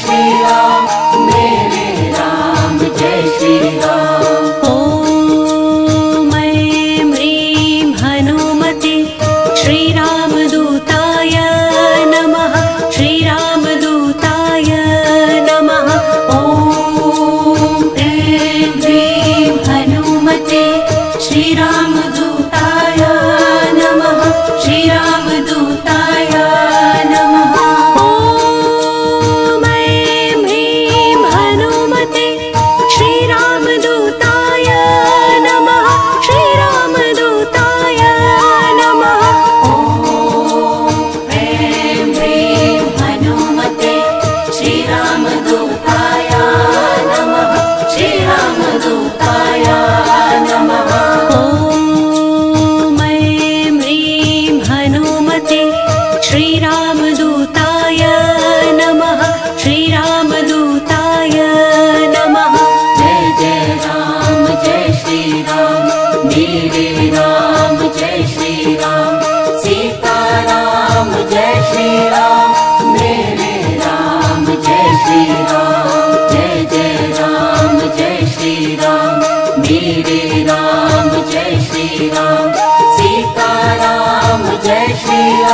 Shri Ram.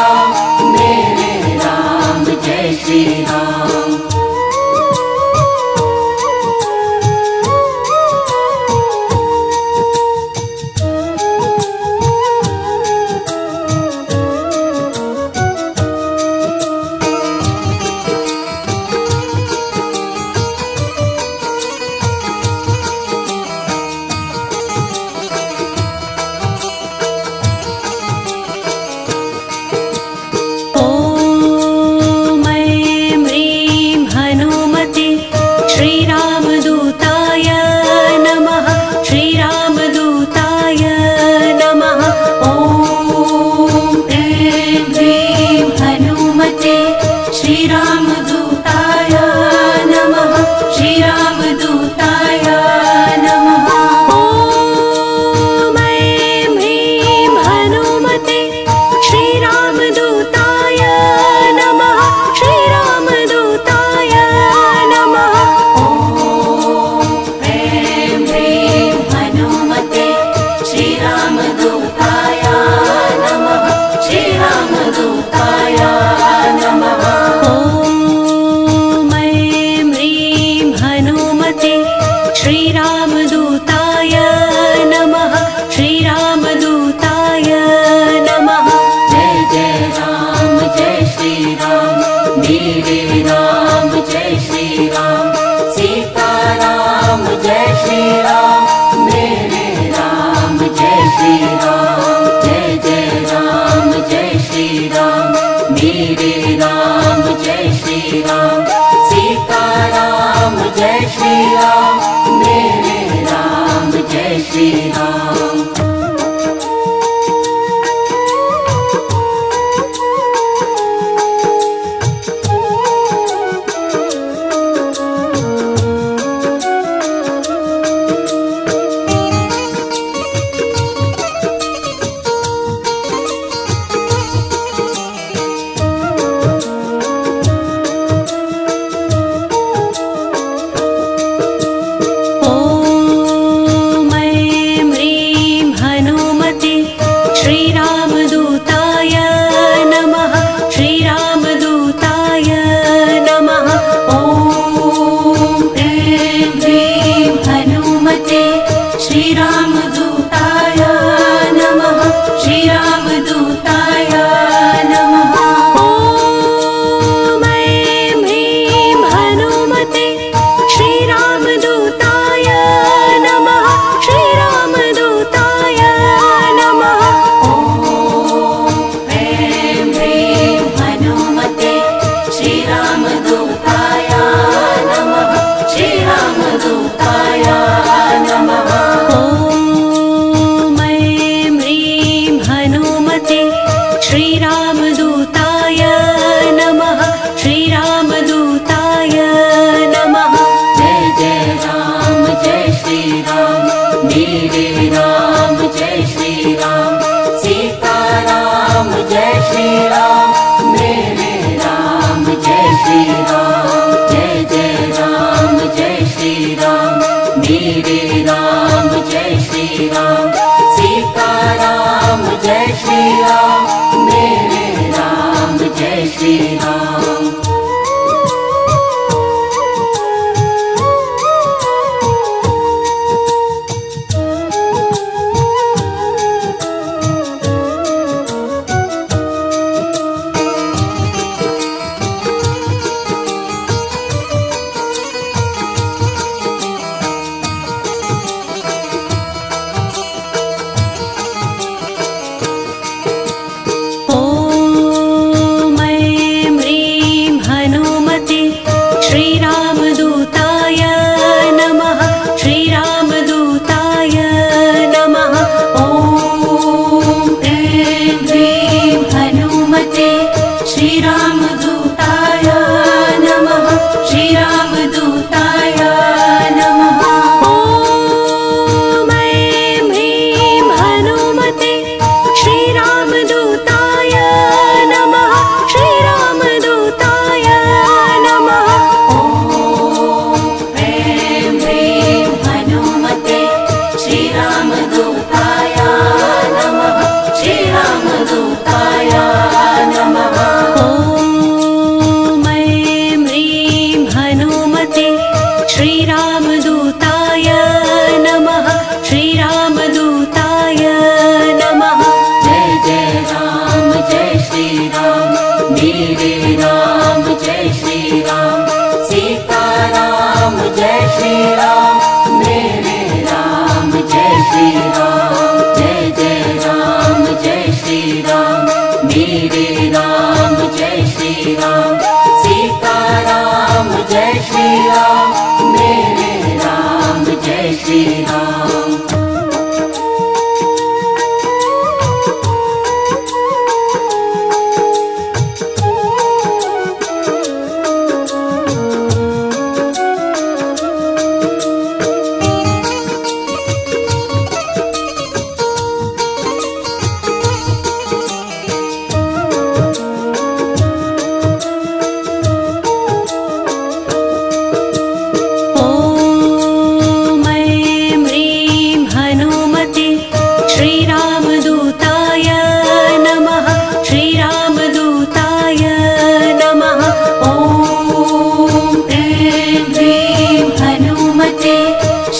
아 Shiva.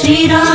श्रीरामदूताय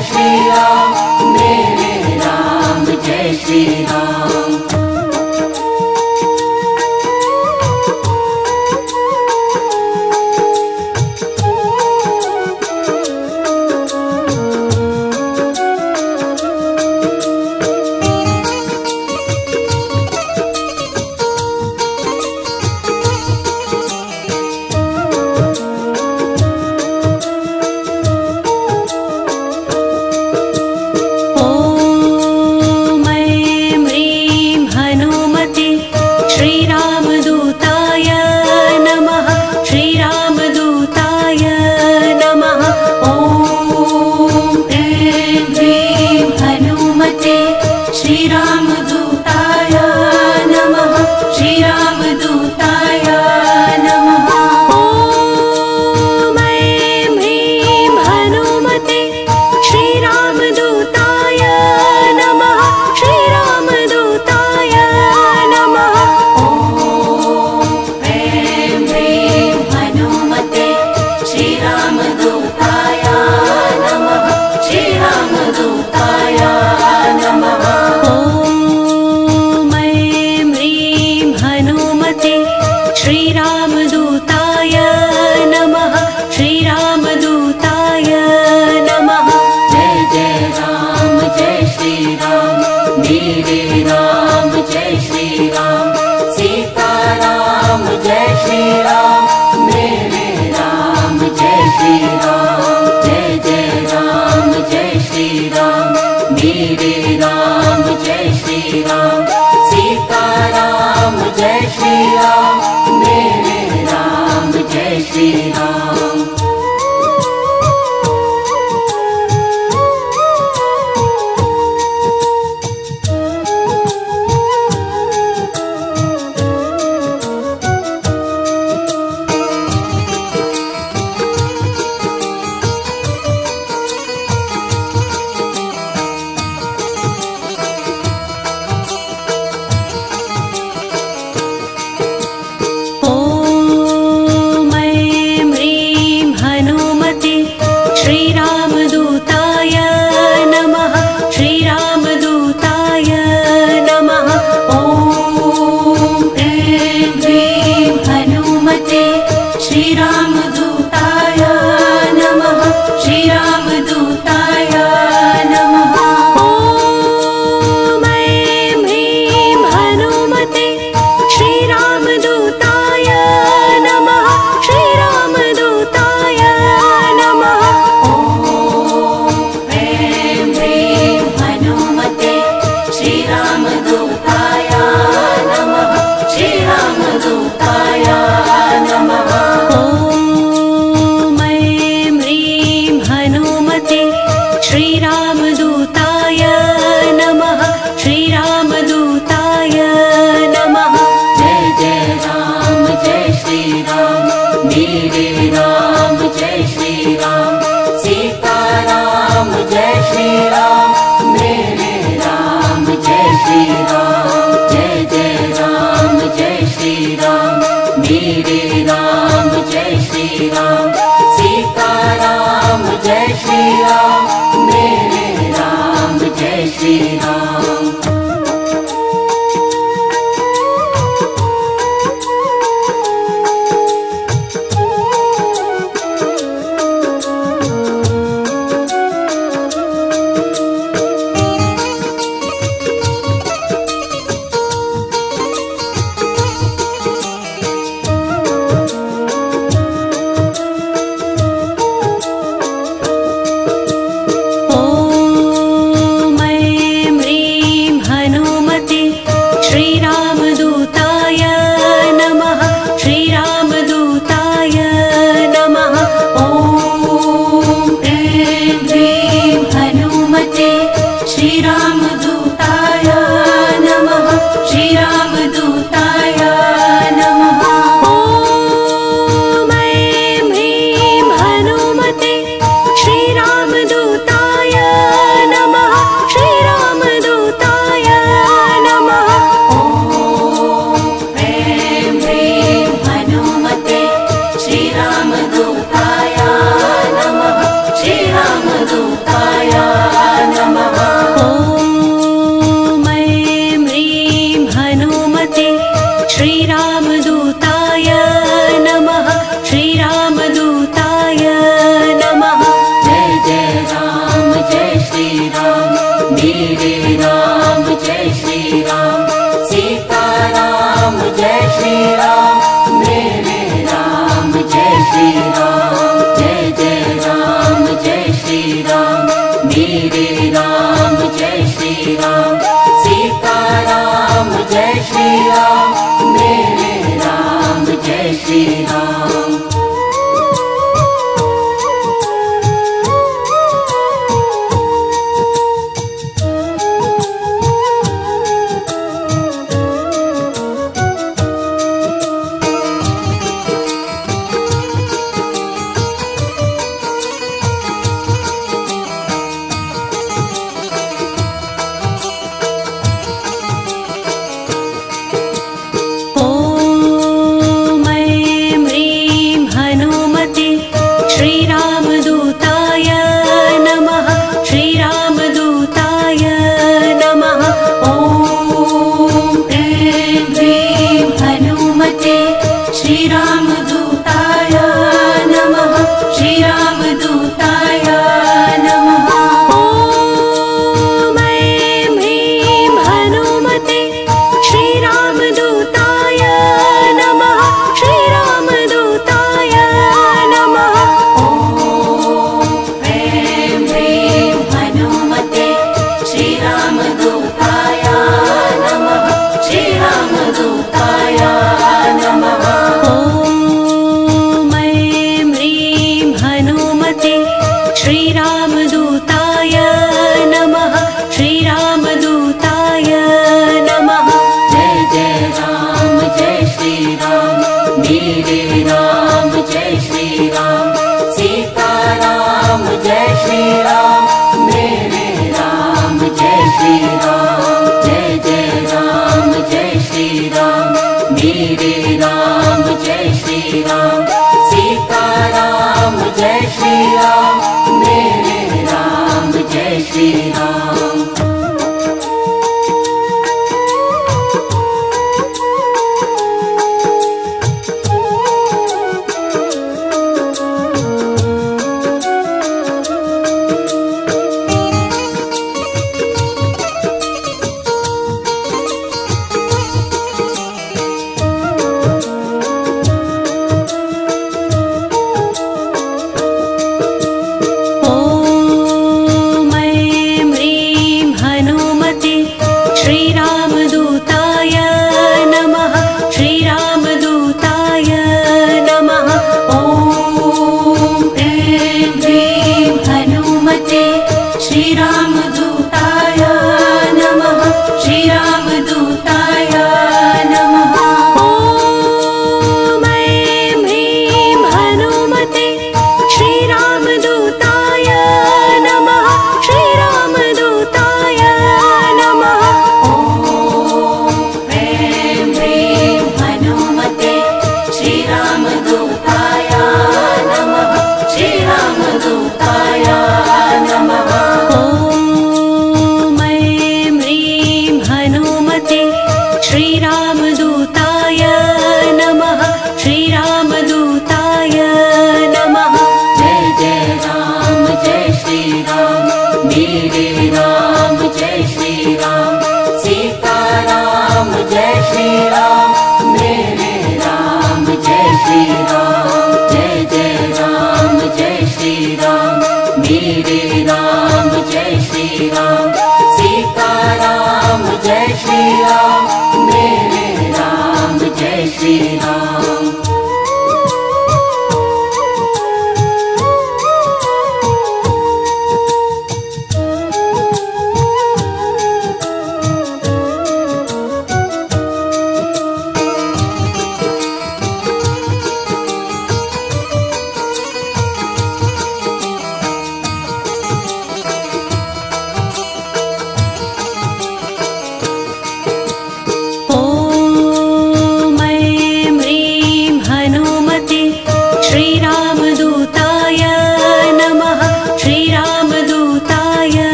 Wake me up. Shri Ram.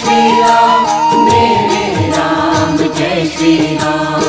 Shri Ram मेरे राम जय श्री राम